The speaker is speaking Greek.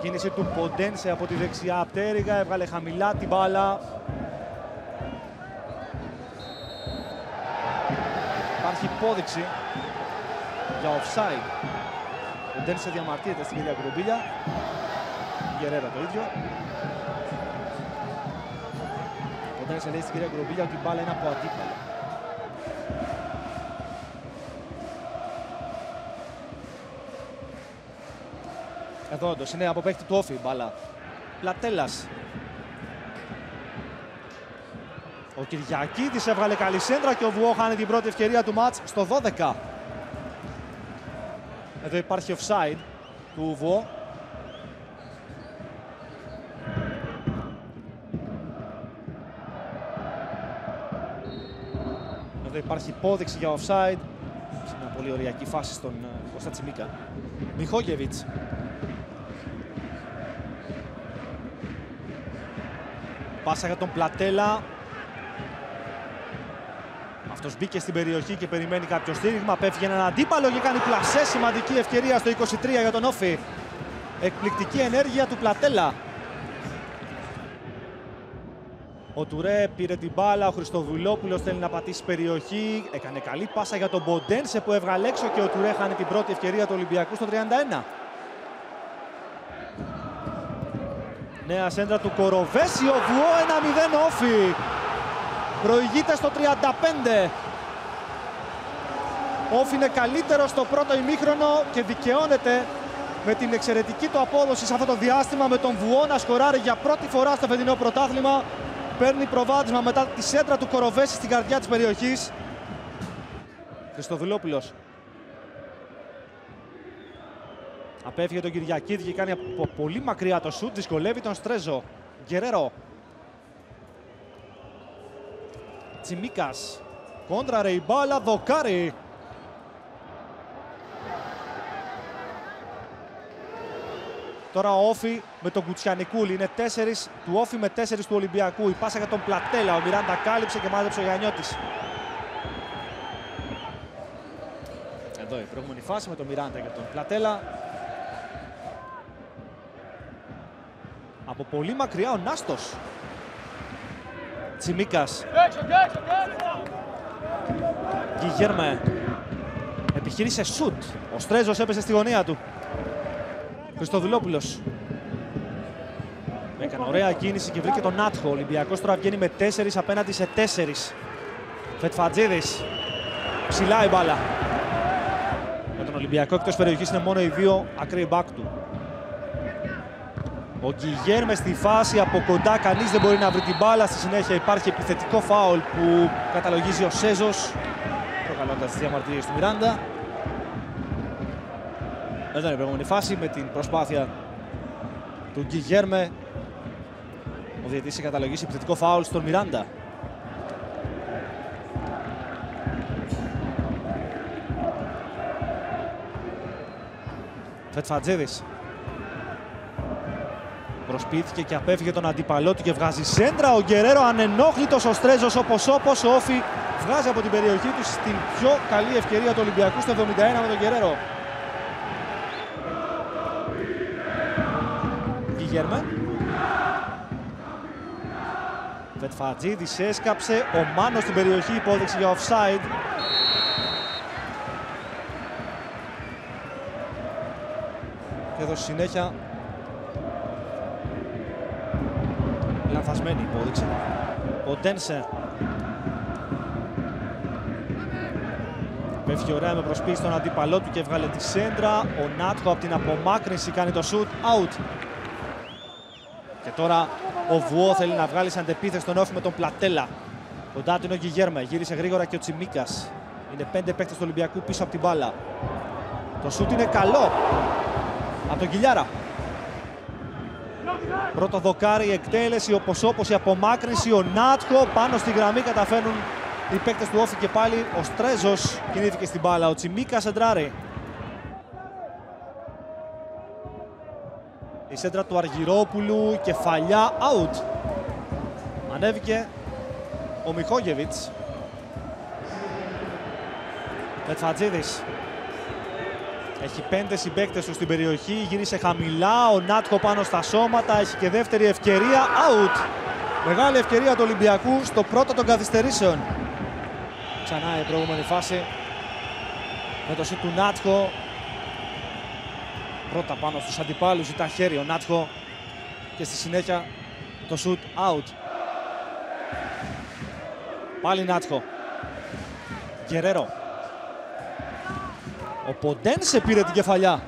κίνηση του Ποντένσε από τη δεξιά πτέρυγα. Έβγαλε χαμηλά την μπάλα. Υπάρχει υπόδειξη για offside. Ποντένσε διαμαρτύρεται στην κυρία Γκρομπίλια. Γερέρα το ίδιο. Ποντένσε λέει στην κυρία Γκρομπίλια ότι η μπάλα είναι από αντίπαλο. Εδώ όντως είναι από παίκτη του όφη η μπάλα. Πλατέλας. Ο Κυριακίδης έβγαλε καλή σέντρα και ο Βουό χάνει την πρώτη ευκαιρία του μάτς στο 12. Εδώ υπάρχει offside του Βουό. Εδώ υπάρχει υπόδειξη για offside. Σε μια πολύ ωριακή φάση στον ε, Κώστα Τσιμίκα. Μιχόγεβιτς Πάσα για τον Πλατέλα. Αυτός μπήκε στην περιοχή και περιμένει κάποιο στήριγμα. Πέφυγε έναν αντίπαλο και κάνει πλασέ. Σημαντική ευκαιρία στο 23 για τον Όφη. Εκπληκτική ενέργεια του Πλατέλα. Ο Τουρέ πήρε την μπάλα, ο Χριστοβουλόπουλος θέλει να πατήσει περιοχή. Έκανε καλή πάσα για τον Μποντένσε που έβγαλε έξω και ο Τουρέ χάνει την πρώτη ευκαιρία του Ολυμπιακού στο 31. Νέα σέντρα του Κοροβέσιο, Βουό 1-0 όφι. Προηγείται στο 35. Όφι είναι καλύτερο στο πρώτο ημίχρονο και δικαιώνεται με την εξαιρετική του απόδοση σε αυτό το διάστημα με τον Βουό να σκοράρει για πρώτη φορά στο φετινό πρωτάθλημα. Παίρνει προβάδισμα μετά τη σέντρα του Κοροβέση στην καρδιά της περιοχής. Χριστοδουλόπουλος Απέφυγε τον Κυριακίδη και κάνει από πολύ μακριά το σουτ. Δυσκολεύει τον Στρέζο. Γκερέρο. Τσιμίκας. Κόντρα ρε η μπάλα. Δοκάρι. Τώρα ο Όφη με τον Κουτσιανικούλη. Είναι τέσσερις του Όφη με τέσσερις του Ολυμπιακού. Η πάσα για τον Πλατέλα. Ο Μιράντα κάλυψε και μάζεψε ο Γιαννιώτης. Εδώ η προηγούμενη φάση με τον Μιράντα και τον Πλατέλα. Από πολύ μακριά ο Νάστος. Τσιμίκας. Γιγέρμε. Επιχείρησε σουτ. Ο Στρέζος έπεσε στη γωνία του. Χριστοδουλόπουλος. Έκανε ωραία κίνηση και βρήκε τον Νάτχο. Ο Ολυμπιακός τώρα βγαίνει με τέσσερις απέναντι σε τέσσερις. Φετφατζίδης. Ψηλά η μπάλα. Με τον Ολυμπιακό εκτός περιοχής είναι μόνο οι δύο ακραίοι μπακ του. Ο Γκυγέρμε στη φάση από κοντά, κανείς δεν μπορεί να βρει την μπάλα. Στη συνέχεια υπάρχει επιθετικό φάουλ που καταλογίζει ο Σέζος, προκαλώντας τις διαμαρτυρίες του Μιράντα. Εδώ είναι η προηγούμενη φάση με την προσπάθεια του Γκυγέρμε. Ο διαιτής έχει καταλογίσει επιθετικό φάουλ στον Μιράντα. Φετφατζίδης Προσπίθηκε και απέφυγε τον αντίπαλό του και βγάζει σέντρα. Ο Γκερέρο ανενόχλητος ο Στρέζος όπως όπως ο Όφη βγάζει από την περιοχή τους στην πιο καλή ευκαιρία του Ολυμπιακού στο 71 με τον Γκερέρο. Γιγέρμε. Φετφατζίδης έσκαψε. Ο Μάνος στην περιοχή υπόδειξη για offside. Και εδώ συνέχεια λανθασμένη υπόδειξη. Ο Ντένσε. Πέφτει ωραία με προσποίηση στον αντίπαλό του και βγάλε τη σέντρα. Ο Νάτχο από την απομάκρυνση κάνει το shoot out. Και τώρα ο Βουό θέλει να βγάλει σαν αντεπίθεση τον όφη με τον Πλατέλα. Κοντά του είναι ο Γιγέρμε. Γύρισε γρήγορα και ο Τσιμίκας. Είναι πέντε παίκτες του Ολυμπιακού πίσω από την μπάλα. Το σουτ είναι καλό. Από τον Κιλιάρα. Πρώτο δοκάρι, η εκτέλεση, όπως όπως η απομάκρυνση, ο Νάτκο πάνω στη γραμμή καταφέρνουν οι παίκτες του Όφη και πάλι ο Στρέζος κινήθηκε στην μπάλα, ο Τσιμίκα σεντράρει. Η σέντρα του Αργυρόπουλου, κεφαλιά, out. Ανέβηκε ο Μιχόγεβιτς. Μετφατζίδης. Έχει πέντε συμπαίκτες του στην περιοχή, γύρισε χαμηλά, ο Νάτκο πάνω στα σώματα, έχει και δεύτερη ευκαιρία, out. Μεγάλη ευκαιρία του Ολυμπιακού στο πρώτο των καθυστερήσεων. Ξανά η προηγούμενη φάση με το σουτ του Νάτκο. Πρώτα πάνω στους αντιπάλους, ζητά χέρι ο Νάτκο και στη συνέχεια το σουτ out. Πάλι Νάτκο. Γκερέρο. Ο Ποντένσε πήρε την κεφαλιά.